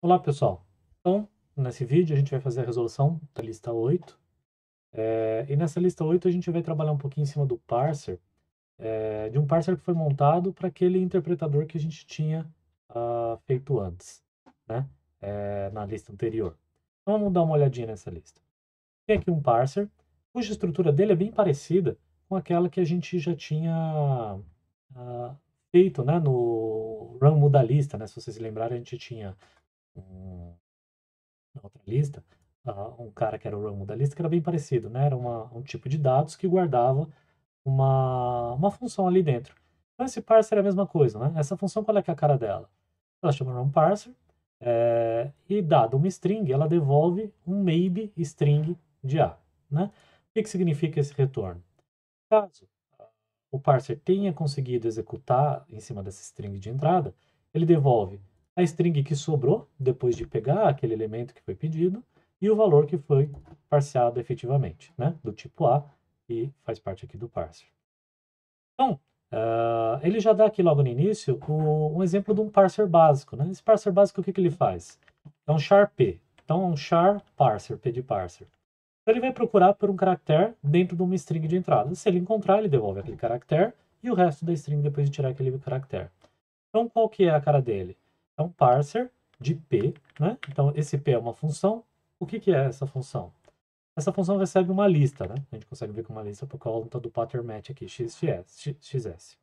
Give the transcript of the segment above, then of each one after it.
Olá, pessoal. Então, nesse vídeo a gente vai fazer a resolução da lista 8. É, e nessa lista 8 a gente vai trabalhar um pouquinho em cima do parser, é, de um parser que foi montado para aquele interpretador que a gente tinha uh, feito antes, né? É, na lista anterior. Então vamos dar uma olhadinha nessa lista. Tem aqui um parser, cuja estrutura dele é bem parecida com aquela que a gente já tinha uh, feito né, no run muda lista, né? Se vocês lembrarem, a gente tinha na outra lista, uh, um cara que era o ramo da lista, que era bem parecido, né? Era uma, um tipo de dados que guardava uma, uma função ali dentro. Então, esse parser é a mesma coisa, né? Essa função, qual é, é a cara dela? Ela chama run parser, é, e dado uma string, ela devolve um maybe string de A, né? O que, que significa esse retorno? Caso o parser tenha conseguido executar em cima dessa string de entrada, ele devolve a string que sobrou depois de pegar aquele elemento que foi pedido e o valor que foi parseado efetivamente, né? do tipo A, e faz parte aqui do parser. Então, uh, ele já dá aqui logo no início o, um exemplo de um parser básico. Né? Esse parser básico, o que, que ele faz? É um char p. Então, é um char parser, p de parser. Então, ele vai procurar por um caractere dentro de uma string de entrada. Se ele encontrar, ele devolve aquele caractere e o resto da string depois de tirar aquele caractere. Então, qual que é a cara dele? É um parser de P, né? Então, esse P é uma função. O que, que é essa função? Essa função recebe uma lista, né? A gente consegue ver com uma lista por conta do pattern match aqui, xs. xs.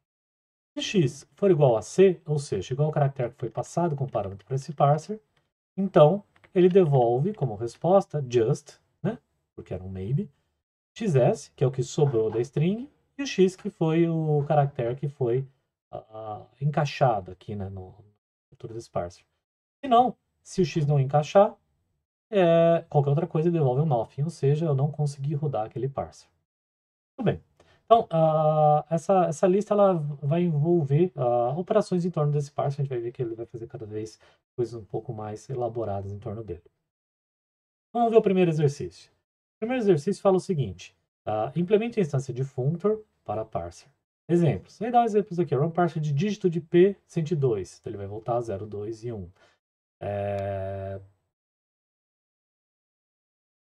Se x for igual a c, ou seja, igual ao caractere que foi passado como parâmetro para esse parser, então ele devolve como resposta just, né? Porque era um maybe, xs, que é o que sobrou da string, e o x, que foi o caractere que foi uh, encaixado aqui né, no, estrutura desse parser. Se não, se o x não encaixar, é, qualquer outra coisa devolve um nothing, ou seja, eu não consegui rodar aquele parser. Tudo bem. Então, uh, essa, essa lista ela vai envolver uh, operações em torno desse parser. A gente vai ver que ele vai fazer cada vez coisas um pouco mais elaboradas em torno dele. Vamos ver o primeiro exercício. O primeiro exercício fala o seguinte. Uh, implemente a instância de functor para parser. Exemplos. Vou dar um exemplos aqui. Run parser de dígito de P 102. Então ele vai voltar a 0, 2 e 1. É...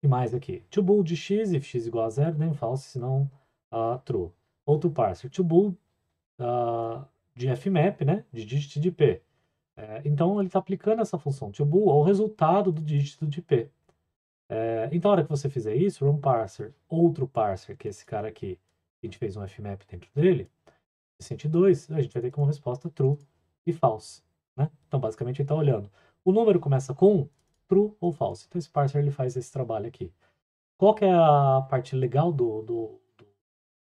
E mais aqui. To bool de x, if x igual a 0, nem false, senão uh, true. Outro parser. To uh, de fmap, né? De dígito de P. É, então ele está aplicando essa função to ao resultado do dígito de P. É, então, na hora que você fizer isso, run parser, outro parser, que é esse cara aqui, a gente fez um fmap dentro dele, 102, a gente vai ter como resposta true e false. Né? Então, basicamente, ele está olhando. O número começa com true ou false. Então, esse parser ele faz esse trabalho aqui. Qual que é a parte legal do, do,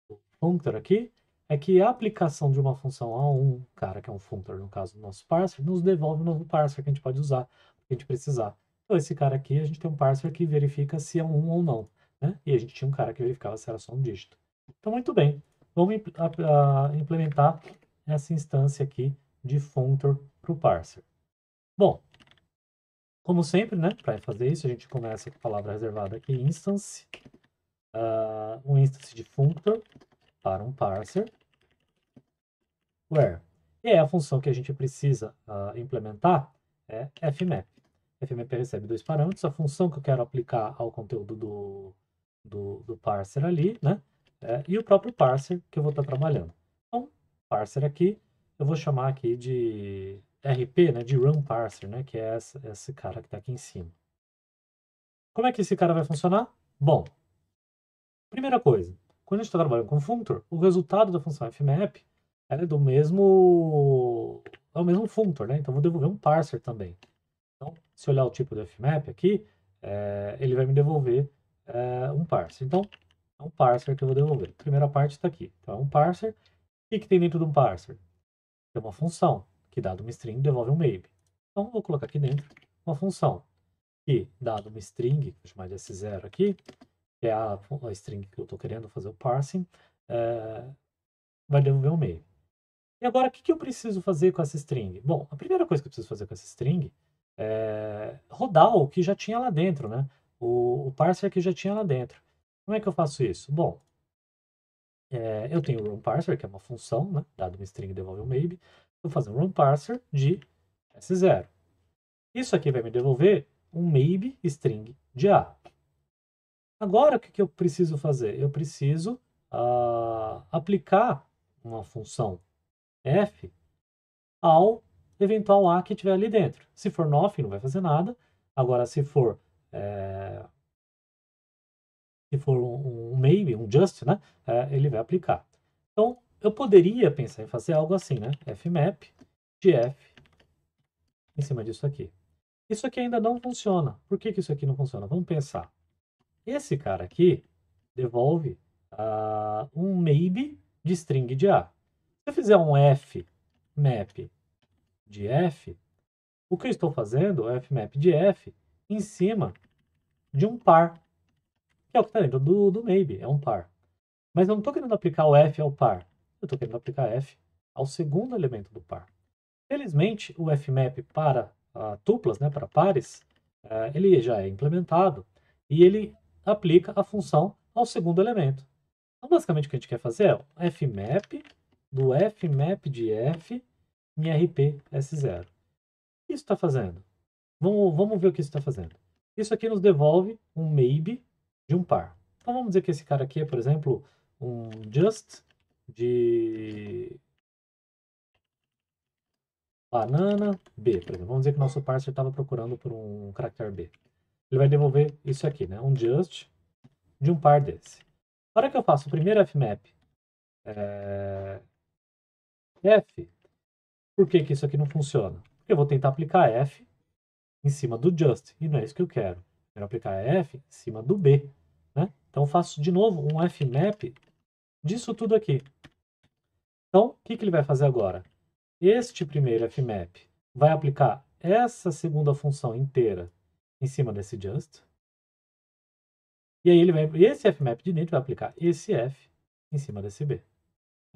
do, functor aqui? É que a aplicação de uma função a um cara, que é um functor, no caso do nosso parser, nos devolve um novo parser que a gente pode usar, que a gente precisar. Então, esse cara aqui, a gente tem um parser que verifica se é um ou não. Né? E a gente tinha um cara que verificava se era só um dígito. Então, muito bem. Vamos implementar essa instância aqui de functor para o parser. Bom, como sempre, né, para fazer isso, a gente começa com a palavra reservada aqui, instance, uh, um instance de functor para um parser, where. E a função que a gente precisa uh, implementar é fmap. fmap recebe dois parâmetros, a função que eu quero aplicar ao conteúdo do, do, do parser ali, né, é, e o próprio parser que eu vou estar trabalhando. Então, parser aqui, eu vou chamar aqui de RP, né, de run parser, né, que é essa, esse cara que está aqui em cima. Como é que esse cara vai funcionar? Bom, primeira coisa, quando a gente está trabalhando com functor, o resultado da função fmap é do mesmo é o mesmo functor, né? Então vou devolver um parser também. Então, se olhar o tipo do fmap aqui, é, ele vai me devolver é, um parser. Então, é um parser que eu vou devolver. A primeira parte está aqui. Então, é um parser. O que, tem dentro de um parser? Tem uma função que, dado uma string, devolve um maybe. Então, vou colocar aqui dentro uma função que, dado uma string, vou chamar de S0 aqui, que é a, a string que eu estou querendo fazer o parsing, é, vai devolver um maybe. E agora, o que, que eu preciso fazer com essa string? Bom, a primeira coisa que eu preciso fazer com essa string é rodar o que já tinha lá dentro, né? O, o parser que já tinha lá dentro. Como é que eu faço isso? Bom, é, eu tenho o run parser, que é uma função, né? dado uma string devolve um maybe. Vou fazer um run parser de S0. Isso aqui vai me devolver um maybe string de A. Agora, o que, que eu preciso fazer? Eu preciso uh, aplicar uma função f ao eventual A que tiver ali dentro. Se for nothing, não vai fazer nada. Agora, se for é, se for um, um, maybe, um just, né, é, ele vai aplicar. Então, eu poderia pensar em fazer algo assim, né? fmap de f em cima disso aqui. Isso aqui ainda não funciona. Por que, que isso aqui não funciona? Vamos pensar. Esse cara aqui devolve uh, um maybe de string de A. Se eu fizer um f map de f, o que eu estou fazendo é fmap de f em cima de um par, que é o que está dentro do, do maybe, é um par. Mas eu não estou querendo aplicar o f ao par, eu estou querendo aplicar f ao segundo elemento do par. Felizmente, o fmap para uh, tuplas, né, para pares, uh, ele já é implementado e ele aplica a função ao segundo elemento. Então, basicamente, o que a gente quer fazer é fmap do fmap de f em RP S0. O que isso está fazendo? Vamos, vamos ver o que isso está fazendo. Isso aqui nos devolve um maybe de um par. Então vamos dizer que esse cara aqui é, por exemplo, um just de banana B, por exemplo. Vamos dizer que nosso parser estava procurando por um caractere B. Ele vai devolver isso aqui, né? Um just de um par desse. Na hora que eu faço o primeiro fmap é... f por que, que isso aqui não funciona? Porque eu vou tentar aplicar f em cima do just, e não é isso que eu quero. Eu quero aplicar f em cima do b. Então, faço de novo um fmap disso tudo aqui. Então, o que, que ele vai fazer agora? Este primeiro fmap vai aplicar essa segunda função inteira em cima desse just. E aí ele vai, esse fmap de dentro vai aplicar esse f em cima desse b.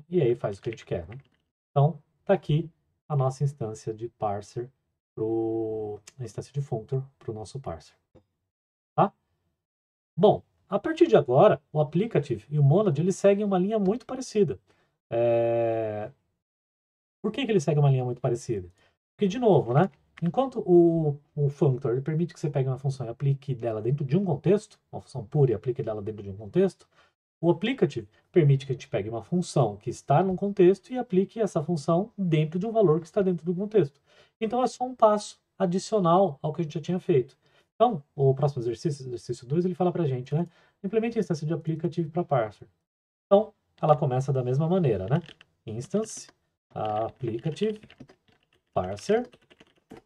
E aí faz o que a gente quer. Né? Então, está aqui a nossa instância de parser, pro, a instância de functor para o nosso parser. Tá? Bom, a partir de agora, o applicative e o monad eles seguem uma linha muito parecida. É... Por que, que ele segue uma linha muito parecida? Porque, de novo, né? enquanto o, o functor permite que você pegue uma função e aplique dela dentro de um contexto, uma função pura e aplique dela dentro de um contexto, o applicative permite que a gente pegue uma função que está num contexto e aplique essa função dentro de um valor que está dentro do contexto. Então é só um passo adicional ao que a gente já tinha feito. Então, o próximo exercício, exercício 2, ele fala para a gente, né? Implemente a instância de applicative para parser. Então, ela começa da mesma maneira, né? Instance, applicative, parser,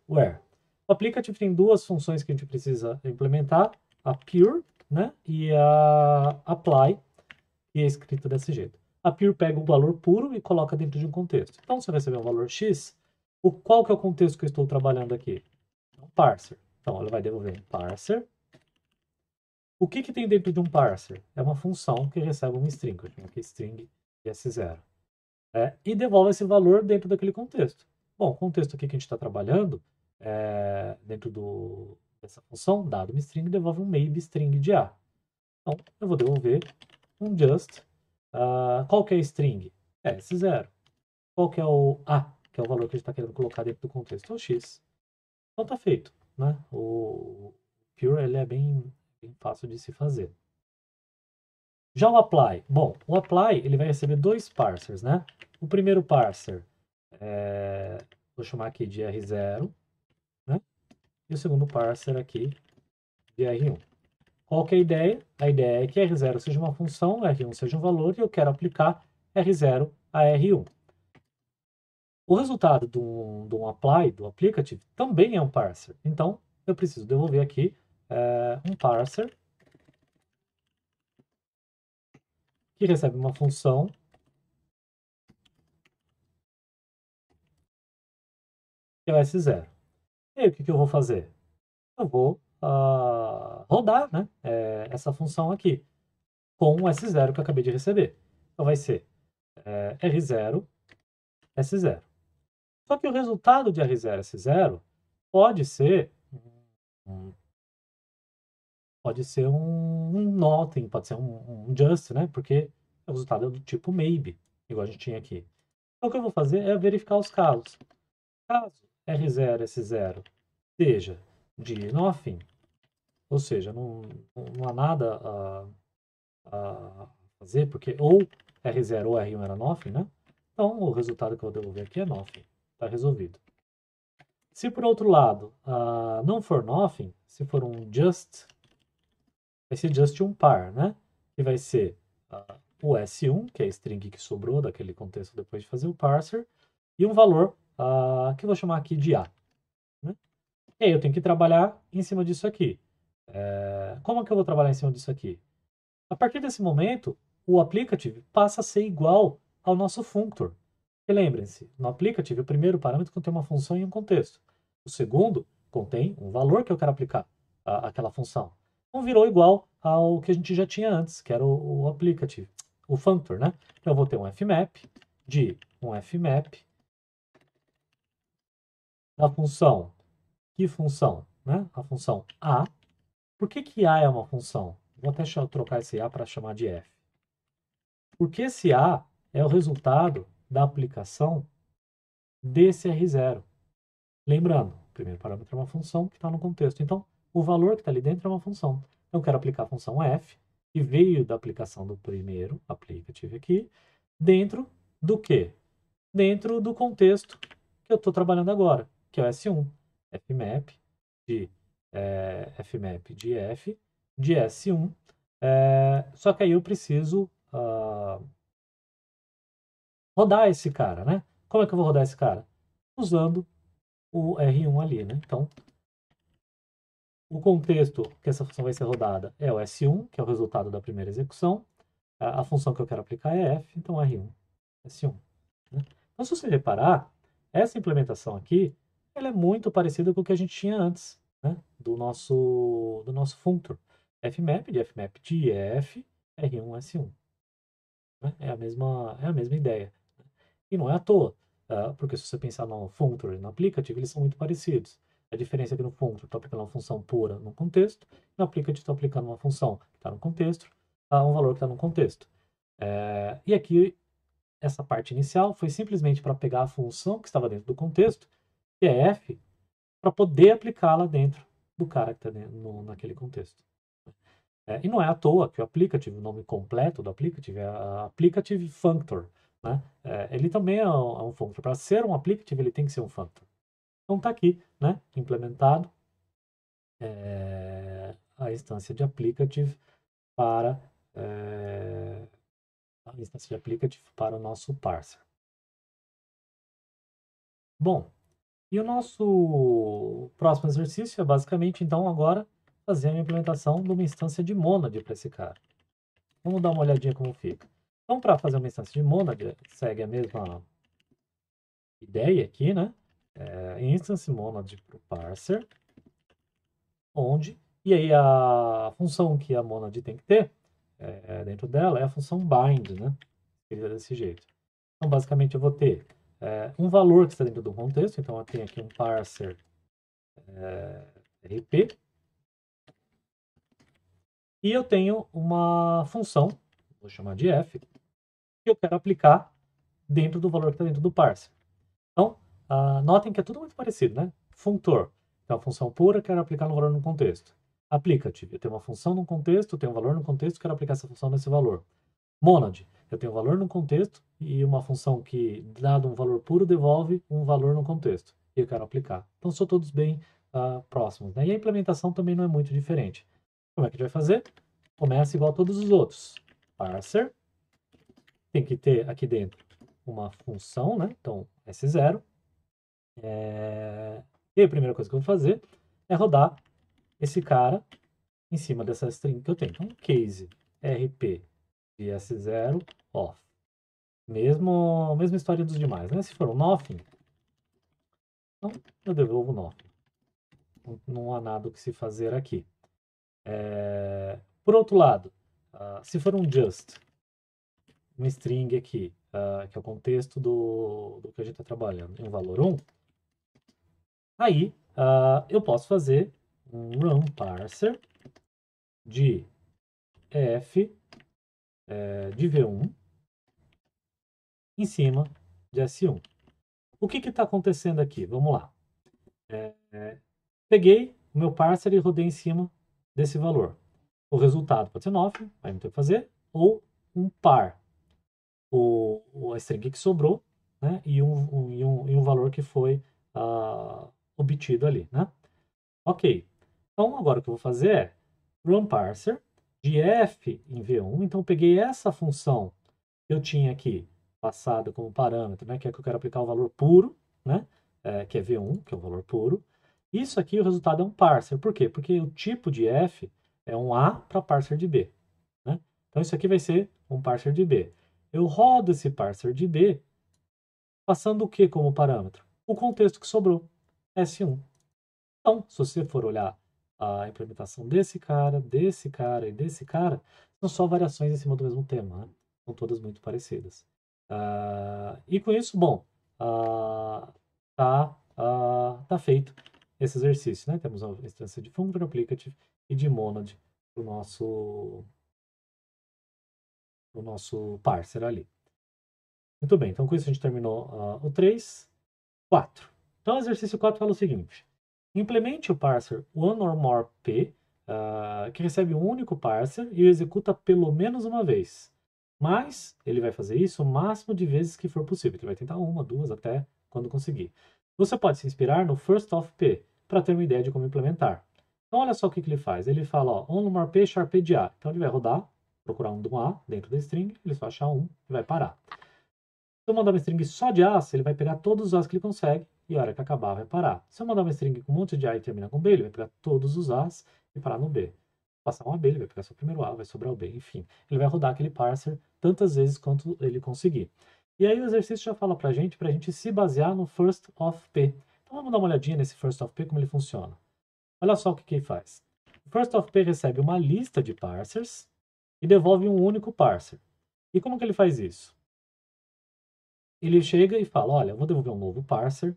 where. O applicative tem duas funções que a gente precisa implementar, a pure né, e a apply, e é escrita desse jeito. A pure pega o valor puro e coloca dentro de um contexto. Então, se eu receber um valor x, o, qual que é o contexto que eu estou trabalhando aqui? Um parser. Então, ela vai devolver um parser. O que, que tem dentro de um parser? É uma função que recebe uma string, eu chamo aqui string s0. É, e devolve esse valor dentro daquele contexto. Bom, o contexto aqui que a gente está trabalhando, é, dentro do, dessa função, dado uma string, devolve um maybe string de A. Então, eu vou devolver um just. Uh, qual que é a string? É S0. Qual que é o A, que é o valor que a gente está querendo colocar dentro do contexto? É o X. Então tá feito. Né? O Pure ele é bem, bem fácil de se fazer. Já o apply. Bom, o apply ele vai receber dois parsers, né? O primeiro parser, é, vou chamar aqui de R0, né? E o segundo parser aqui de R1. Qual que é a ideia? A ideia é que R0 seja uma função, R1 seja um valor, e eu quero aplicar R0 a R1. O resultado de um apply, do applicative, também é um parser. Então, eu preciso devolver aqui é, um parser que recebe uma função que é o S0. E aí, o que, que eu vou fazer? Eu vou uh, rodar né, é, essa função aqui com o S0 que eu acabei de receber. Então vai ser é, R0, S0. Só que o resultado de R0, S0 pode ser um, pode ser um, um nothing, pode ser um, um, just, né? Porque o resultado é do tipo maybe, igual a gente tinha aqui. Então o que eu vou fazer é verificar os casos. Caso R0, S0 seja de nothing, ou seja, não, não há nada a, a fazer, porque ou R0 ou R1 era nothing, né? Então, o resultado que eu vou devolver aqui é nothing. Está resolvido. Se por outro lado uh, não for nothing, se for um just, vai ser just um par, né? Que vai ser uh, o S1, que é a string que sobrou daquele contexto depois de fazer o parser, e um valor uh, que eu vou chamar aqui de A. Né? E aí eu tenho que trabalhar em cima disso aqui. É, como que eu vou trabalhar em cima disso aqui? A partir desse momento, o applicative passa a ser igual ao nosso functor. E lembrem-se, no applicative, o primeiro parâmetro contém uma função e um contexto. O segundo contém um valor que eu quero aplicar àquela função. Então virou igual ao que a gente já tinha antes, que era o, o applicative, o functor, né? Então eu vou ter um fmap de um fmap da função, que função? Né? A função a. Por que, que a é uma função? Vou até trocar esse a para chamar de f. Porque esse a é o resultado da aplicação desse R0. Lembrando, o primeiro parâmetro é uma função que está no contexto. Então, o valor que está ali dentro é uma função. Então, eu quero aplicar a função f, que veio da aplicação do primeiro aplicativo aqui, dentro do quê? Dentro do contexto que eu estou trabalhando agora, que é o S1, fmap de, é, fmap de f, de S1, é, só que aí eu preciso uh, rodar esse cara, né? Como é que eu vou rodar esse cara? Usando o R1 ali, né? Então, o contexto que essa função vai ser rodada é o S1, que é o resultado da primeira execução. A, a função que eu quero aplicar é F, então R1, S1. Né? Então, se você reparar, essa implementação aqui, ela é muito parecida com o que a gente tinha antes, né? do, nosso, do nosso functor. Fmap de fmap de F, R1, S1. Né? É, a mesma, é a mesma ideia. E não é à toa, uh, porque se você pensar no functor e no applicative, eles são muito parecidos. A diferença é que no functor está aplicando uma função pura no contexto, no applicative está aplicando uma função que está no contexto, a um valor que está no contexto. É, e aqui, essa parte inicial foi simplesmente para pegar a função que estava dentro do contexto, que é f, para poder aplicá-la dentro do cara que está naquele contexto. É, e não é à toa que o applicative, o nome completo do applicative é applicative functor. Né? É, ele também é um, é um functor. Para ser um applicative, ele tem que ser um functor. Então está aqui, né, implementado é, a instância de applicative para é, a instância de applicative para o nosso parser. Bom, e o nosso próximo exercício é basicamente, então, agora fazer a implementação de uma instância de monad para esse cara. Vamos dar uma olhadinha como fica. Então, para fazer uma instância de monad, segue a mesma ideia aqui, né? É, instance monad para o parser, onde, e aí a função que a monad tem que ter é, dentro dela é a função bind, né? Escrita desse jeito. Então, basicamente, eu vou ter é, um valor que está dentro do contexto, então eu tenho aqui um parser é, RP, e eu tenho uma função, vou chamar de f, eu quero aplicar dentro do valor que está dentro do parser. Então, uh, notem que é tudo muito parecido, né? Functor, é uma função pura, quero aplicar no valor no contexto. Applicative, eu tenho uma função no contexto, tenho um valor no contexto, quero aplicar essa função nesse valor. Monad, eu tenho um valor no contexto e uma função que, dado um valor puro, devolve um valor no contexto. E eu quero aplicar. Então, são todos bem uh, próximos. Né? E a implementação também não é muito diferente. Como é que a gente vai fazer? Começa igual a todos os outros. Parser. Tem que ter aqui dentro uma função, né? Então, S0. É... E a primeira coisa que eu vou fazer é rodar esse cara em cima dessa string que eu tenho. Então, case rp de S0 off. Mesmo, mesma história dos demais, né? Se for um nothing, então eu devolvo nothing. Não há nada o que se fazer aqui. É, por outro lado, uh, se for um just, uma string aqui, uh, que é o contexto do, do que a gente está trabalhando, em um valor 1, aí uh, eu posso fazer um run parser de f é, de v1 em cima de s1. O que está acontecendo aqui? Vamos lá. É, é, Peguei o meu parser e rodei em cima desse valor. O resultado pode ser nothing, aí não tem o que fazer, ou um par, o, o a string que sobrou, né, e, um, um, e, um, e um valor que foi uh, obtido ali, né? Ok. Então, agora o que eu vou fazer é run parser de f em v1. Então, eu peguei essa função que eu tinha aqui, passada como parâmetro, né, que é que eu quero aplicar o valor puro, né, é, que é v1, que é o valor puro. Isso aqui, o resultado é um parser. Por quê? Porque o tipo de f é um A para parser de B. Né? Então, isso aqui vai ser um parser de B. Eu rodo esse parser de B passando o que como parâmetro? O contexto que sobrou, S1. Então, se você for olhar a implementação desse cara, desse cara e desse cara, são só variações em cima do mesmo tema. Né? São todas muito parecidas. Uh, e com isso, bom, uh, tá, uh, tá feito esse exercício. Né? Temos a instância de functor applicative e de monad para o nosso, pro nosso parser ali. Muito bem, então com isso a gente terminou uh, o 3. 4. Então o exercício 4 fala o seguinte. Implemente o parser one or more p, uh, que recebe um único parser e o executa pelo menos uma vez. Mas ele vai fazer isso o máximo de vezes que for possível. Ele vai tentar uma, duas, até quando conseguir. Você pode se inspirar no first of p para ter uma ideia de como implementar. Então, olha só o que, que ele faz. Ele fala, ó, on more p, sharp de A. Então, ele vai rodar, procurar um do A dentro da string, ele só achar um e vai parar. Se eu mandar uma string só de As, ele vai pegar todos os As que ele consegue e a hora que acabar vai parar. Se eu mandar uma string com um monte de A e terminar com B, ele vai pegar todos os As e parar no B. Passar um AB, ele vai pegar o primeiro A, vai sobrar o B, enfim. Ele vai rodar aquele parser tantas vezes quanto ele conseguir. E aí o exercício já fala pra gente, pra gente se basear no first of P. Então vamos dar uma olhadinha nesse first of P, como ele funciona. Olha só o que, que ele faz. O first of P recebe uma lista de parsers e devolve um único parser. E como que ele faz isso? Ele chega e fala, olha, eu vou devolver um novo parser,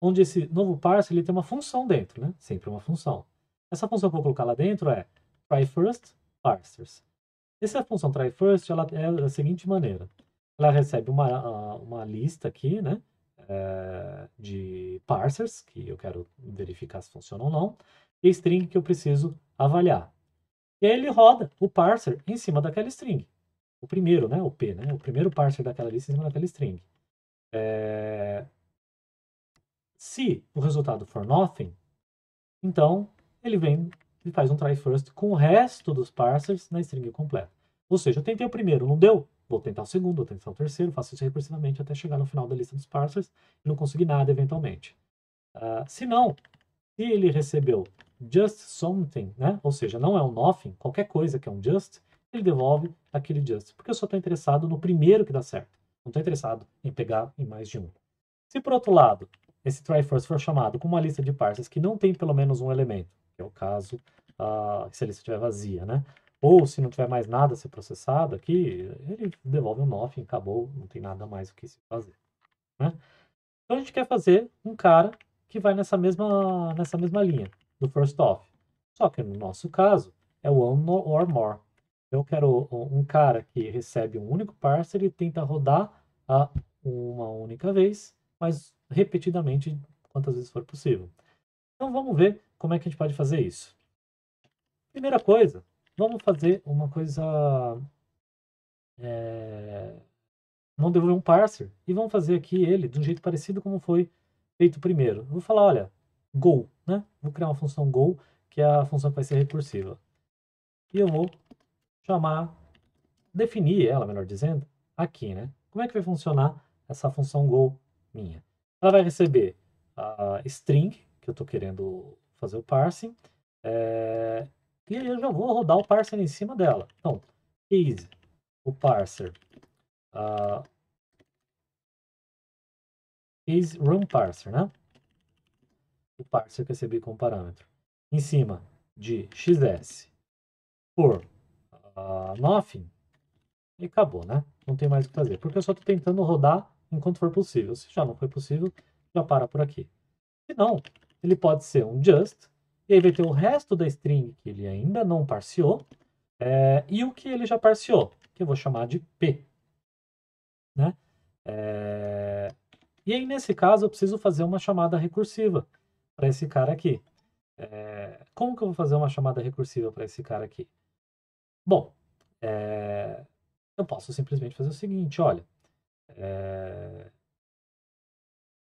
onde esse novo parser ele tem uma função dentro, né? Sempre uma função. Essa função que eu vou colocar lá dentro é try first parsers. Essa função try first ela é da seguinte maneira. Ela recebe uma, uma lista aqui, né? É, de parsers, que eu quero verificar se funciona ou não, e string que eu preciso avaliar. E aí ele roda o parser em cima daquela string. O primeiro, né? O P, né? O primeiro parser daquela lista em cima daquela string. É... Se o resultado for nothing, então ele vem e faz um try first com o resto dos parsers na string completa. Ou seja, eu tentei o primeiro, não deu? Vou tentar o segundo, vou tentar o terceiro, faço isso recursivamente até chegar no final da lista dos parsers e não conseguir nada eventualmente. Uh, se não, se ele recebeu just something, né? ou seja, não é um nothing, qualquer coisa que é um just, ele devolve aquele just, porque eu só estou interessado no primeiro que dá certo. Não estou interessado em pegar em mais de um. Se por outro lado, esse try first for chamado com uma lista de parsers que não tem pelo menos um elemento, que é o caso uh, se a lista estiver vazia, né? Ou se não tiver mais nada a ser processado aqui, ele devolve um nothing, acabou, não tem nada mais o que se fazer. Né? Então a gente quer fazer um cara que vai nessa mesma, nessa mesma linha do first off. Só que no nosso caso é o one or more. Eu quero um cara que recebe um único parser e tenta rodar a uma única vez, mas repetidamente quantas vezes for possível. Então vamos ver como é que a gente pode fazer isso. Primeira coisa, vamos fazer uma coisa. É, vamos devolver um parser e vamos fazer aqui ele de um jeito parecido como foi feito primeiro. vou falar, olha, go, né? Vou criar uma função go, que é a função que vai ser recursiva. E eu vou chamar, definir ela, melhor dizendo, aqui, né? Como é que vai funcionar essa função go minha? Ela vai receber a string, que eu estou querendo fazer o parsing, é, e aí eu já vou rodar o parser em cima dela. Então, is o parser uh, is run parser, né? O parser que eu recebi como parâmetro. Em cima de xs por uh, nothing, e acabou, né? Não tem mais o que fazer. Porque eu só estou tentando rodar enquanto for possível. Se já não foi possível, já para por aqui. Se não, ele pode ser um just, e aí vai ter o resto da string que ele ainda não parseou, é, e o que ele já parseou, que eu vou chamar de P. Né? É, e aí, nesse caso, eu preciso fazer uma chamada recursiva para esse cara aqui. É, como que eu vou fazer uma chamada recursiva para esse cara aqui? Bom, é, eu posso simplesmente fazer o seguinte, olha, é,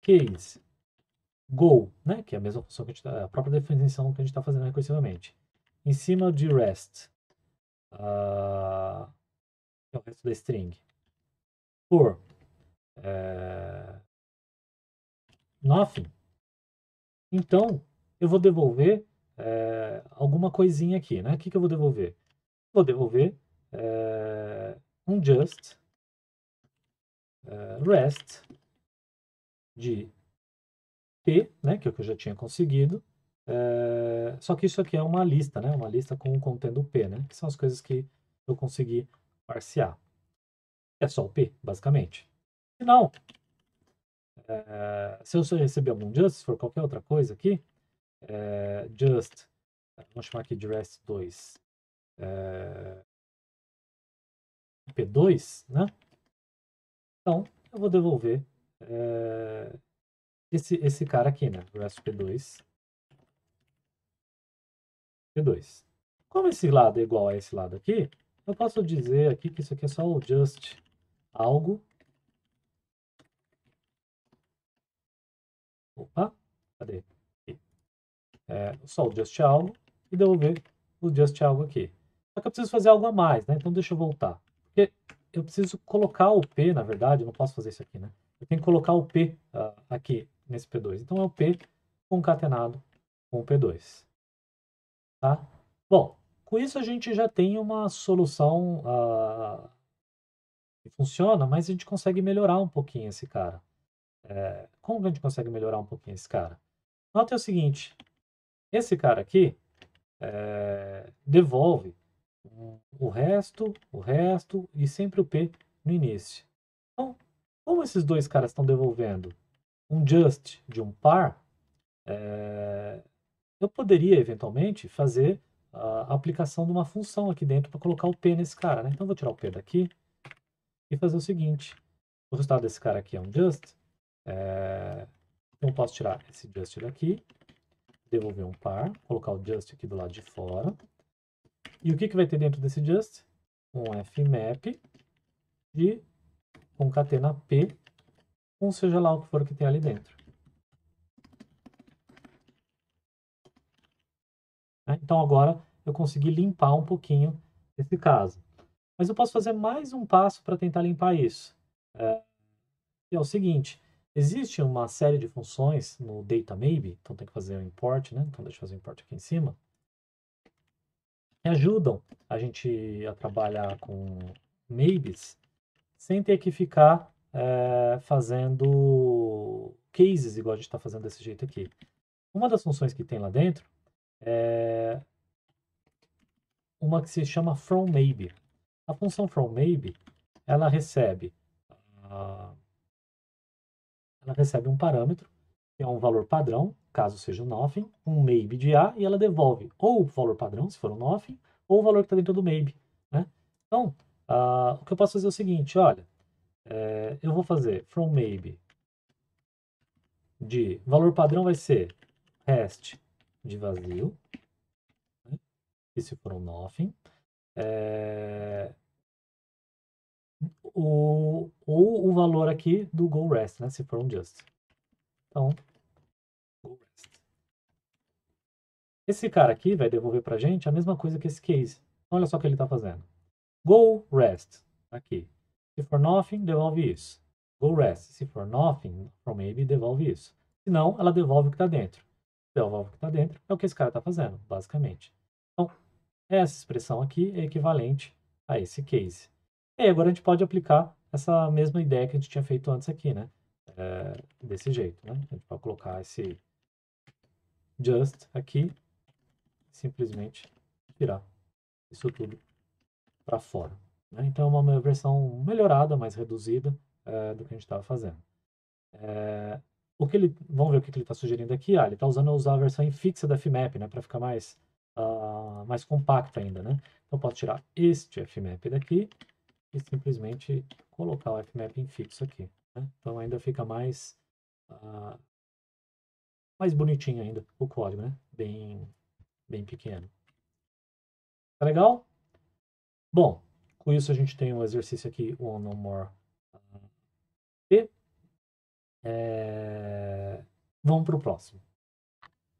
case go, né, que é a mesma função que a, gente, tá, a própria definição que a gente está fazendo recursivamente, em cima de rest, uh, é o resto da string, for é, nothing, então eu vou devolver é, alguma coisinha aqui, né? O que, que eu vou devolver? Vou devolver é, um just é, rest de p, né? Que é o que eu já tinha conseguido. É, só que isso aqui é uma lista, né? Uma lista com contendo p, né? Que são as coisas que eu consegui parciar. É só o p, basicamente. Não, é, se eu receber algum just, se for qualquer outra coisa aqui, é, just, vamos chamar aqui de rest2, é, p2, né? Então, eu vou devolver é, esse, esse cara aqui, né? rest p2, p2. Como esse lado é igual a esse lado aqui, eu posso dizer aqui que isso aqui é só o just algo. Opa, cadê? é, só o just algo e devolver o just algo aqui. Só que eu preciso fazer algo a mais, né? Então deixa eu voltar. Porque eu preciso colocar o P, na verdade, eu não posso fazer isso aqui, né? Eu tenho que colocar o P uh, aqui nesse P2. Então é o P concatenado com o P2. Tá? Bom, com isso a gente já tem uma solução uh, que funciona, mas a gente consegue melhorar um pouquinho esse cara. É, como a gente consegue melhorar um pouquinho esse cara? Nota o seguinte, esse cara aqui é, devolve o resto, o resto e sempre o P no início. Então, como esses dois caras estão devolvendo um just de um par, é, eu poderia eventualmente fazer a aplicação de uma função aqui dentro para colocar o P nesse cara. Né? Então, vou tirar o P daqui e fazer o seguinte. O resultado desse cara aqui é um just. É, então, eu posso tirar esse just daqui devolver um par, colocar o just aqui do lado de fora. E o que, que vai ter dentro desse just? Um fmap de concatena p, com seja lá o que for que tem ali dentro. Né? Então agora eu consegui limpar um pouquinho esse caso. Mas eu posso fazer mais um passo para tentar limpar isso. É, é o seguinte, Existe uma série de funções no data maybe, então tem que fazer o import, né? Então deixa eu fazer o import aqui em cima, que ajudam a gente a trabalhar com maybes sem ter que ficar é, fazendo cases igual a gente está fazendo desse jeito aqui. Uma das funções que tem lá dentro é uma que se chama from maybe. A função from maybe, ela recebe uh, ela recebe um parâmetro, que é um valor padrão, caso seja um nothing, um maybe de A, e ela devolve ou o valor padrão, se for um nothing, ou o valor que está dentro do maybe. Né? Então, uh, o que eu posso fazer é o seguinte, olha, é, eu vou fazer from maybe de valor padrão vai ser rest de vazio, né? e se for um nothing, é, o, ou o valor aqui do goRest, né? Se for um just. Então, goRest. Esse cara aqui vai devolver para gente a mesma coisa que esse case. Olha só o que ele está fazendo. GoRest, aqui. Se for nothing, devolve isso. GoRest, se for nothing, from maybe, devolve isso. Se não, ela devolve o que está dentro. Devolve o que está dentro, é o que esse cara está fazendo, basicamente. Então, essa expressão aqui é equivalente a esse case. E agora a gente pode aplicar essa mesma ideia que a gente tinha feito antes aqui, né? É, desse jeito, né? A gente pode colocar esse just aqui, simplesmente tirar isso tudo para fora. Né? Então, é uma versão melhorada, mais reduzida é, do que a gente estava fazendo. É, o que ele, vamos ver o que ele está sugerindo aqui. Ah, ele está usando usar a versão fixa da FMAP, né? Para ficar mais, uh, mais compacto ainda, né? Então, posso tirar este FMAP daqui e simplesmente colocar o fmap em fixo aqui. Né? Então ainda fica mais, uh, mais bonitinho ainda o código, né? Bem, bem pequeno. Tá legal? Bom, com isso a gente tem um exercício aqui, one no more p. É... Vamos para o próximo.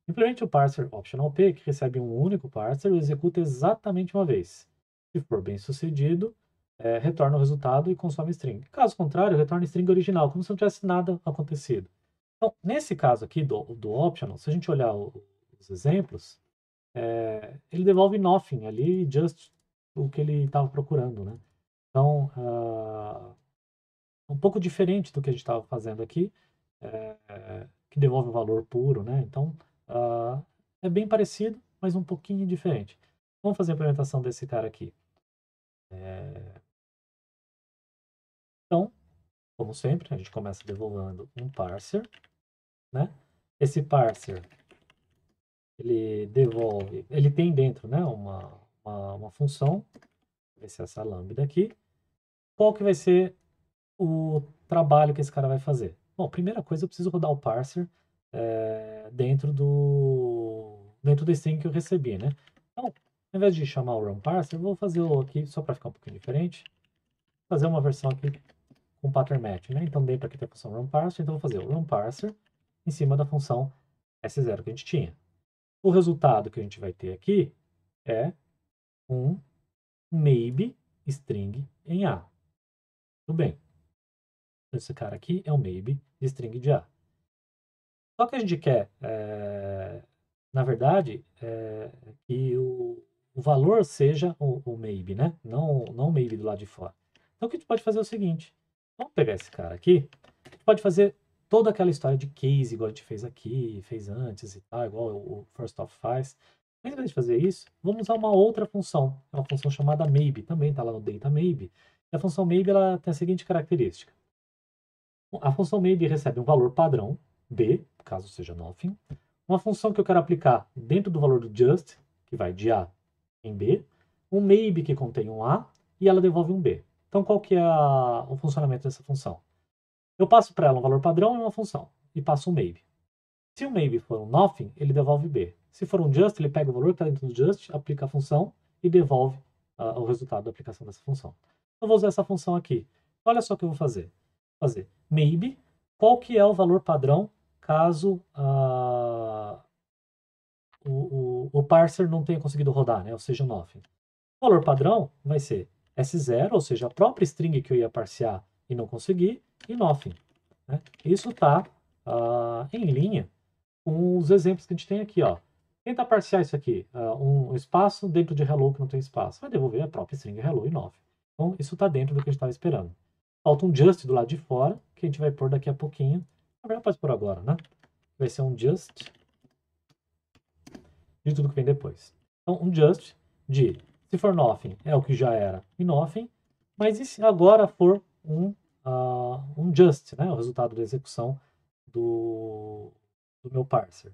Implemente o parser optional p, que recebe um único parser e executa exatamente uma vez. Se for bem sucedido, é, retorna o resultado e consome string. Caso contrário, retorna string original, como se não tivesse nada acontecido. Então, nesse caso aqui do, do optional, se a gente olhar o, os exemplos, é, ele devolve nothing ali, just o que ele estava procurando, né? Então, uh, um pouco diferente do que a gente estava fazendo aqui, é, que devolve o valor puro, né? Então, uh, é bem parecido, mas um pouquinho diferente. Vamos fazer a implementação desse cara aqui. É... Como sempre, a gente começa devolvendo um parser, né? Esse parser, ele devolve, ele tem dentro, né, uma, uma, uma função, vai ser essa lambda aqui. Qual que vai ser o trabalho que esse cara vai fazer? Bom, primeira coisa, eu preciso rodar o parser é, dentro do dentro do string que eu recebi, né? Então, ao invés de chamar o run parser, eu vou fazer o aqui, só para ficar um pouquinho diferente, fazer uma versão aqui com pattern match, né? Então, dentro aqui tem a função run parser, então vou fazer o run parser em cima da função S0 que a gente tinha. O resultado que a gente vai ter aqui é um maybe string em A. Tudo bem. Esse cara aqui é um maybe de string de A. Só que a gente quer, é, na verdade, é, que o, o, valor seja o, o, maybe, né? Não, não o maybe do lado de fora. Então, o que a gente pode fazer é o seguinte. Vamos pegar esse cara aqui. A gente pode fazer toda aquela história de case, igual a gente fez aqui, fez antes e tal, igual o first of faz. Mas, ao invés de fazer isso, vamos usar uma outra função. É uma função chamada maybe, também está lá no data maybe. E a função maybe ela tem a seguinte característica. A função maybe recebe um valor padrão, b, caso seja nothing. Uma função que eu quero aplicar dentro do valor do just, que vai de a em b. Um maybe que contém um a e ela devolve um b. Então, qual que é a, o funcionamento dessa função? Eu passo para ela um valor padrão e uma função, e passo um maybe. Se o maybe for um nothing, ele devolve b. Se for um just, ele pega o valor que está dentro do just, aplica a função e devolve uh, o resultado da aplicação dessa função. Eu vou usar essa função aqui. Olha só o que eu vou fazer. Vou fazer maybe, qual que é o valor padrão caso uh, o, o, o, parser não tenha conseguido rodar, né? ou seja, o nothing. O valor padrão vai ser S0, ou seja, a própria string que eu ia parsear e não consegui, e nothing. Né? Isso está uh, em linha com os exemplos que a gente tem aqui. Ó. Tenta parciar isso aqui, uh, um espaço dentro de hello que não tem espaço. Vai devolver a própria string hello e 9. Então, isso está dentro do que a gente estava esperando. Falta um just do lado de fora, que a gente vai pôr daqui a pouquinho. Na verdade, pode pôr agora, né? Vai ser um just de tudo que vem depois. Então, um just de, se for nothing, é o que já era e nothing, mas e se agora for um, uh, um just, né? O resultado da execução do, do meu parser.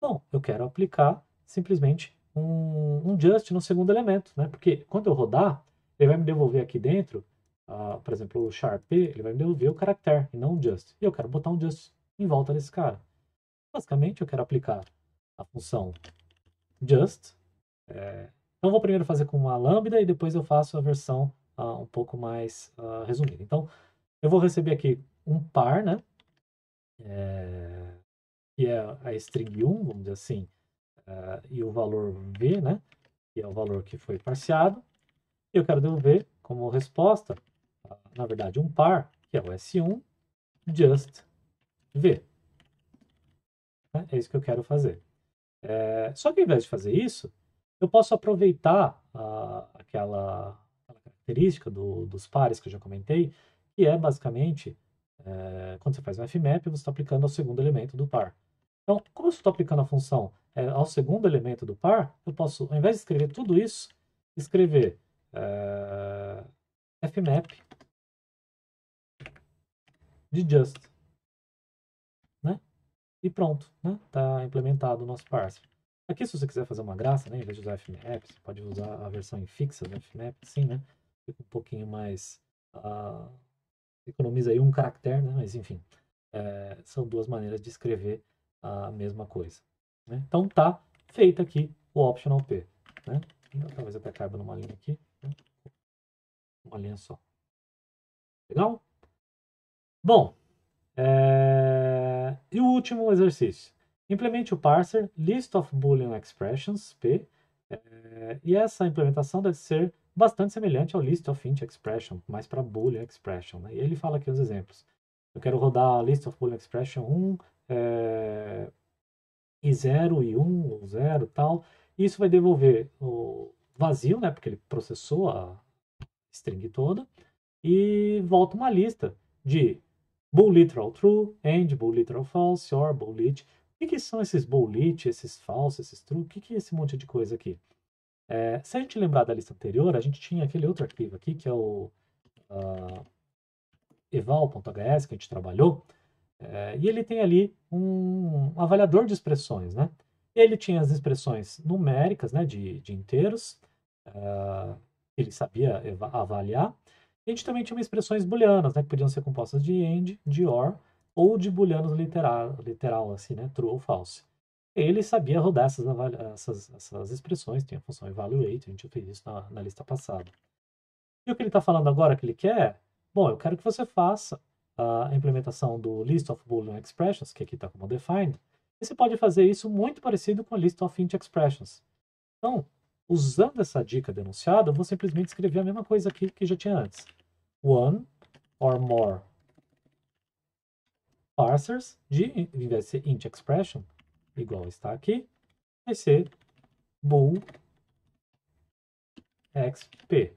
Bom, eu quero aplicar simplesmente um, um just no segundo elemento, né? Porque quando eu rodar, ele vai me devolver aqui dentro, uh, por exemplo, o sharp, ele vai me devolver o caractere e não o just. E eu quero botar um just em volta desse cara. Basicamente, eu quero aplicar a função just. É, então, vou primeiro fazer com uma lambda e depois eu faço a versão uh, um pouco mais uh, resumida. Então, eu vou receber aqui um par, né? É, que é a string 1, vamos dizer assim, uh, e o valor v, né, que é o valor que foi parseado, e eu quero devolver como resposta, na verdade, um par, que é o S1, just v. É isso que eu quero fazer. É, só que ao invés de fazer isso, eu posso aproveitar uh, aquela, aquela, característica do, dos pares que eu já comentei, que é basicamente, é, quando você faz um fmap, você está aplicando ao segundo elemento do par. Então, como eu estou aplicando a função é, ao segundo elemento do par, eu posso, ao invés de escrever tudo isso, escrever é, fmap de just. Né? E pronto, né? Está implementado o nosso parser. Aqui, se você quiser fazer uma graça, né, em vez de usar fmap, você pode usar a versão fixa do fmap, sim, né? Fica um pouquinho mais... Uh, economiza aí um caractere, né? Mas, enfim, é, são duas maneiras de escrever a mesma coisa. Né? Então tá feito aqui o optional P. Né? Então, talvez até caiba numa linha aqui. Né? Uma linha só. Legal? Bom, é... e o último exercício. Implemente o parser list of boolean expressions, P, é... e essa implementação deve ser bastante semelhante ao list of int expression, mais para boolean expression. Né? E ele fala aqui os exemplos. Eu quero rodar a list of boolean expression 1, é... e 0, e 1, ou 0, tal. Isso vai devolver o vazio, né? porque ele processou a string toda, e volta uma lista de bool literal true, and bool literal false, or boolean. O que, são esses boolean, esses false, esses true? O que, que é esse monte de coisa aqui? É, se a gente lembrar da lista anterior, a gente tinha aquele outro arquivo aqui, que é o uh, eval.hs, que a gente trabalhou, é, e ele tem ali um, um, avaliador de expressões, né? Ele tinha as expressões numéricas, né, de, de inteiros, uh, ele sabia avaliar, a gente também tinha expressões booleanas, né, que podiam ser compostas de AND, de OR, ou de booleanos literal, literal assim, né, true ou false. Ele sabia rodar essas, essas, essas expressões, tem a função evaluate, a gente fez isso na, na lista passada. E o que ele está falando agora que ele quer? Bom, eu quero que você faça a implementação do list of boolean expressions, que aqui está como defined, e você pode fazer isso muito parecido com a list of int expressions. Então, usando essa dica denunciada, eu vou simplesmente escrever a mesma coisa aqui que já tinha antes one or more parsers de, em vez de ser int expression, igual está aqui, vai ser bool xp.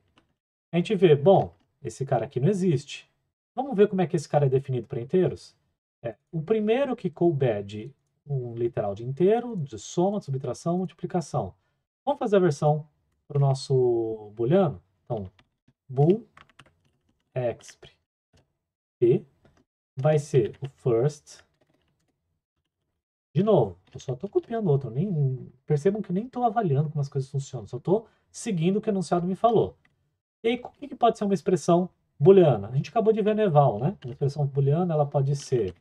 A gente vê, bom, esse cara aqui não existe. Vamos ver como é que esse cara é definido para inteiros? É, o primeiro que couber de um literal de inteiro, de soma, de subtração, multiplicação. Vamos fazer a versão para o nosso booleano? Então, bool exp p vai ser o first. De novo, eu só estou copiando outro. Nem, percebam que eu nem estou avaliando como as coisas funcionam. Só estou seguindo o que o enunciado me falou. E o que, pode ser uma expressão booleana? A gente acabou de ver no eval, né? Uma expressão booleana ela pode ser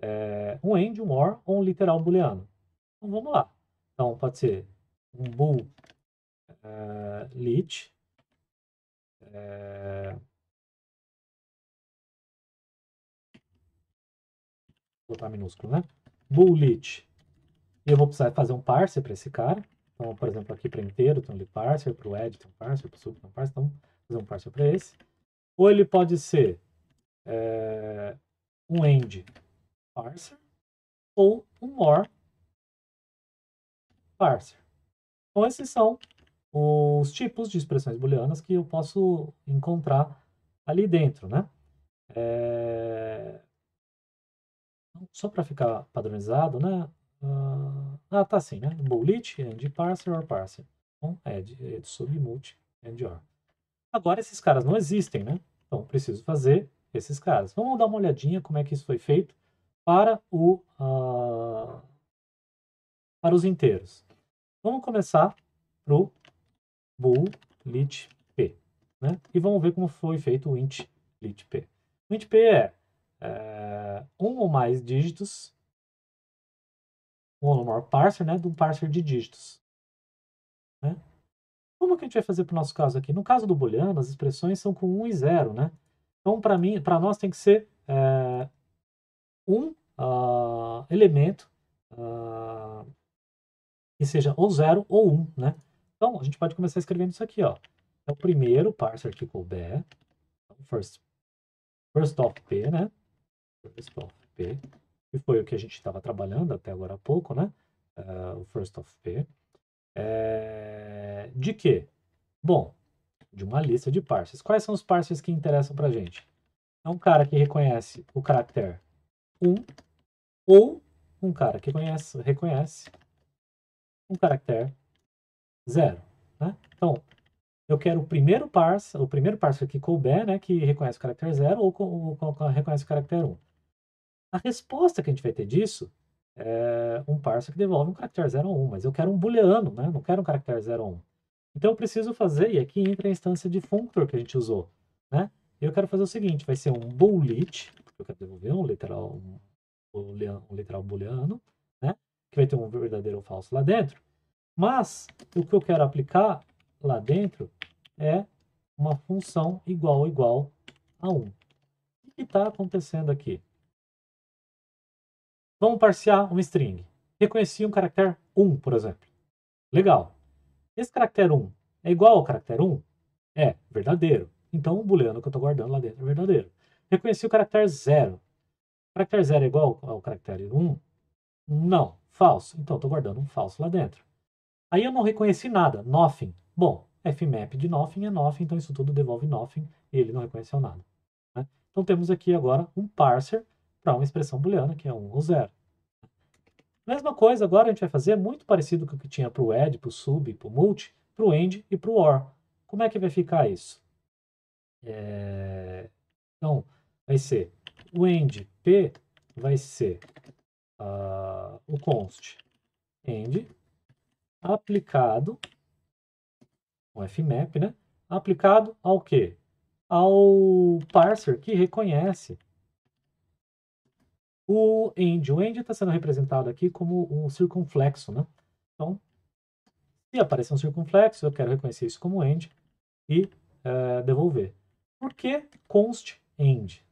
é, um end, um or ou um literal booleano. Então vamos lá. Então pode ser um bool é, lit é, botar minúsculo, né? Bullet. E eu vou precisar fazer um parser para esse cara. Então, por exemplo, aqui para inteiro tem um parser, para o edge tem um parser, para o sub tem um parser. Então, fazer um parser para esse. Ou ele pode ser é, um end parser ou um more parser. Então, esses são os tipos de expressões booleanas que eu posso encontrar ali dentro, né? É, só para ficar padronizado, né? Uh, ah, tá assim, né? Boolean, end parser or parser. Então, add, add sub, multi, end or. Agora, esses caras não existem, né? Então, preciso fazer esses caras. Vamos dar uma olhadinha como é que isso foi feito para, o, uh, para os inteiros. Vamos começar para o bool lit p, né? E vamos ver como foi feito o int lit p. O int p é é, um ou mais dígitos, um ou maior parser, né, de um parser de dígitos. Né? Como que a gente vai fazer para o nosso caso aqui? No caso do booleano, as expressões são com 1 e 0, né? Então, para mim, para nós tem que ser é, um uh, elemento uh, que seja ou 0 ou 1, um, né? Então, a gente pode começar escrevendo isso aqui, ó. É o primeiro parser que couber, então, first, first of p, né? First of P, que foi o que a gente estava trabalhando até agora há pouco, né? Uh, o first of P. É... De quê? Bom, de uma lista de parsers. Quais são os parsers que interessam para gente? É um cara que reconhece o caractere 1 ou um cara que conhece, reconhece um caractere 0. Né? Então, eu quero o primeiro parser, o primeiro parser que couber, né, que reconhece o caractere 0 ou, ou, reconhece o caractere 1. A resposta que a gente vai ter disso é um parser que devolve um caractere 0 ou 1, mas eu quero um booleano, né? não quero um caractere 0 ou 1. Então eu preciso fazer, e aqui entra a instância de functor que a gente usou. Né? Eu quero fazer o seguinte, vai ser um porque eu quero devolver um literal, um um literal booleano, né? que vai ter um verdadeiro ou falso lá dentro. Mas o que eu quero aplicar lá dentro é uma função igual igual a 1. O que está acontecendo aqui? Vamos parsear uma string. Reconheci um caractere 1, por exemplo. Legal. Esse caractere 1 é igual ao caractere 1? É, verdadeiro. Então o booleano que eu estou guardando lá dentro é verdadeiro. Reconheci o caractere 0. O caractere 0 é igual ao caractere 1? Não, falso. Então estou guardando um falso lá dentro. Aí eu não reconheci nada, nothing. Bom, fmap de nothing é nothing, então isso tudo devolve nothing e ele não reconheceu nada. Né? Então temos aqui agora um parser para uma expressão booleana que é 1 ou 0. Mesma coisa agora a gente vai fazer muito parecido com o que tinha para o add, para o sub, para o multi, para o end e para o or. Como é que vai ficar isso? É... Então, vai ser o end p vai ser uh, o const end aplicado o fmap, né? Aplicado ao quê? Ao parser que reconhece o end. O end está sendo representado aqui como um circunflexo, né? Então, se aparecer um circunflexo, eu quero reconhecer isso como end e uh, devolver. Por que const end?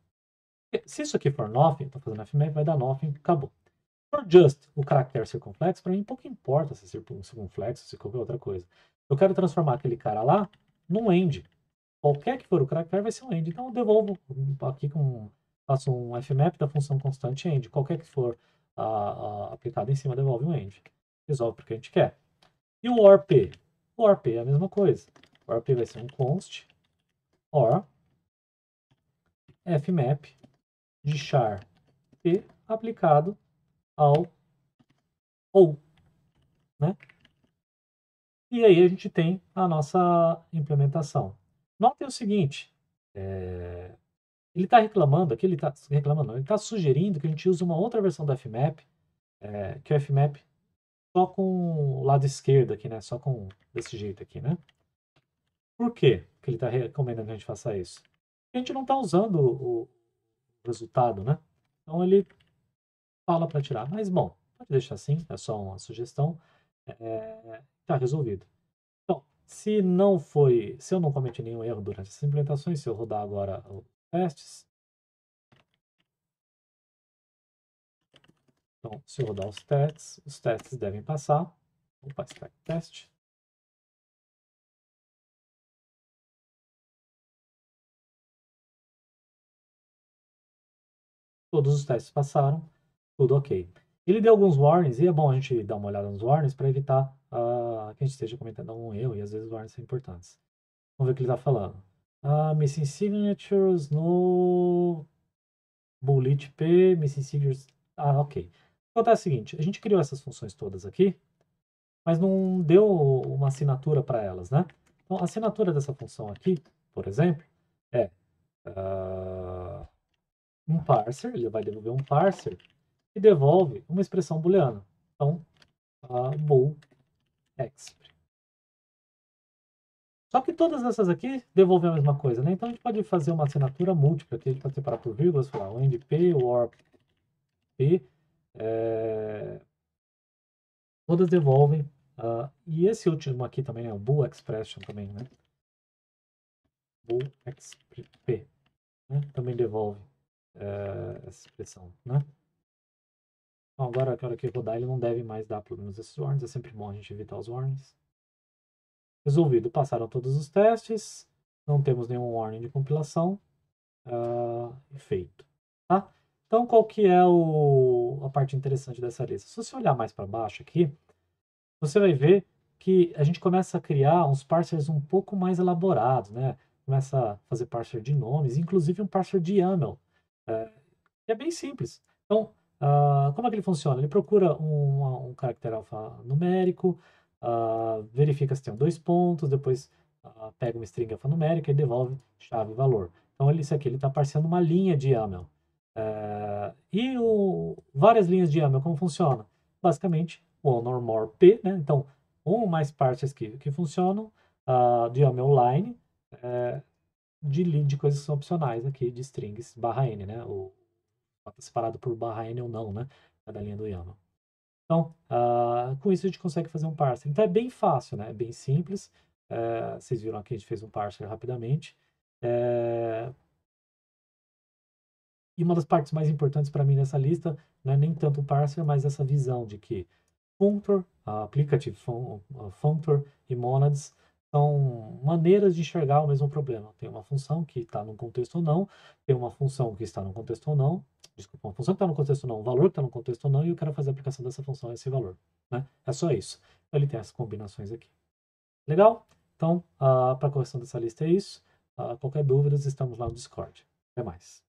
Se isso aqui for nothing, estou fazendo fmap, vai dar nothing, acabou. For just o caractere circunflexo, para mim pouco importa se é circunflexo, se qualquer outra coisa. Eu quero transformar aquele cara lá num end. Qualquer que for o caractere vai ser um end. Então eu devolvo aqui com faço um fmap da função constante end. Qualquer que for uh, aplicado em cima devolve um end. Resolve porque a gente quer. E o OR-P? O OR-P é a mesma coisa. O OR-P vai ser um const OR fmap de char p aplicado ao ou, né? E aí a gente tem a nossa implementação. Notem o seguinte, é... ele está reclamando, aqui ele está reclamando, ele está sugerindo que a gente use uma outra versão do FMAP, é... que é o FMAP só com o lado esquerdo aqui, né? Só com desse jeito aqui, né? Por quê que ele está recomendando que a gente faça isso? Porque a gente não está usando o resultado, né? Então ele fala para tirar. Mas, bom, pode deixar assim, é só uma sugestão está é, tá resolvido. Então, se não foi, se eu não cometi nenhum erro durante essas implementações, se eu rodar agora os testes, então, se eu rodar os testes, os testes devem passar. Opa, stack test. Todos os testes passaram, tudo ok. Ele deu alguns warnings, e é bom a gente dar uma olhada nos warnings para evitar uh, que a gente esteja cometendo um erro, e às vezes os warnings são importantes. Vamos ver o que ele está falando. Uh, missing signatures no bullet p, missing signatures... Ah, ok. Então tá o seguinte, a gente criou essas funções todas aqui, mas não deu uma assinatura para elas, né? Então, a assinatura dessa função aqui, por exemplo, é uh, um parser, ele vai devolver um parser e devolve uma expressão booleana. Então, a bool exp. Só que todas essas aqui devolvem a mesma coisa, né? Então a gente pode fazer uma assinatura múltipla aqui, a gente pode separar por vírgulas, falar o end p, o or p, é... todas devolvem. Uh, e esse último aqui também é o bool expression também, né? Bool exp, né? também devolve uh, essa expressão, né? Então, agora, a hora que rodar, ele não deve mais dar problemas desses warnings. É sempre bom a gente evitar os warnings. Resolvido. Passaram todos os testes. Não temos nenhum warning de compilação. Uh, feito. Tá? Então, qual que é o, a parte interessante dessa lista? Se você olhar mais para baixo aqui, você vai ver que a gente começa a criar uns parsers um pouco mais elaborados, né? Começa a fazer parser de nomes, inclusive um parser de YAML. É, é bem simples. Então, Uh, como é que ele funciona? Ele procura um, um caractere alfanumérico, uh, verifica se tem dois pontos, depois uh, pega uma string alfanumérica e devolve chave valor. Então, ele, isso aqui ele está parseando uma linha de YAML. Uh, e o, várias linhas de YAML, como funciona? Basicamente, one or more P, né? Então, um ou mais partes que, que funcionam uh, de YAML line, uh, de, de coisas que são opcionais aqui, de strings barra N, né? O separado por barra N ou não, né? Da linha do YAML. Então, uh, com isso a gente consegue fazer um parser. Então é bem fácil, né? É bem simples. Uh, vocês viram aqui, a gente fez um parser rapidamente. Uh, e uma das partes mais importantes para mim nessa lista não é nem tanto o parser, mas essa visão de que functor, applicative functor e monads são maneiras de enxergar o mesmo problema. Tem uma função que está num contexto ou não, tem uma função que está no contexto ou não, desculpa, uma função que está no contexto não, um valor que está no contexto não, e eu quero fazer a aplicação dessa função a esse valor. Né? É só isso. Ele tem essas combinações aqui. Legal? Então, uh, para a correção dessa lista é isso. Uh, qualquer dúvida, estamos lá no Discord. Até mais.